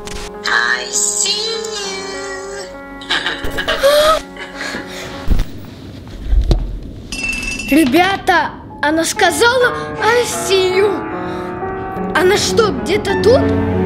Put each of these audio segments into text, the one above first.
I see you. Ребята, она сказала Асию. Она что, где-то тут?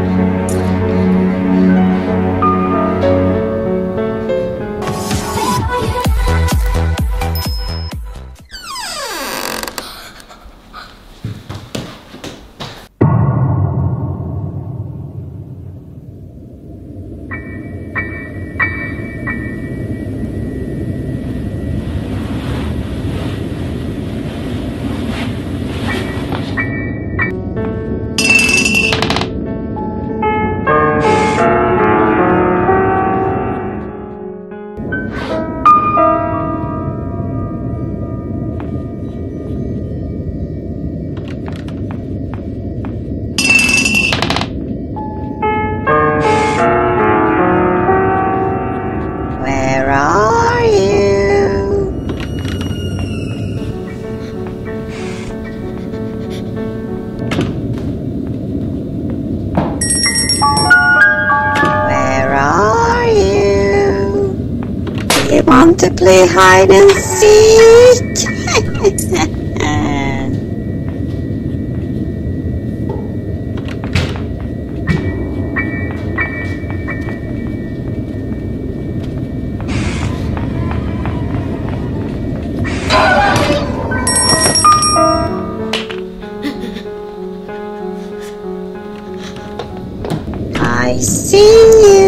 Want to play hide and seek? I see you.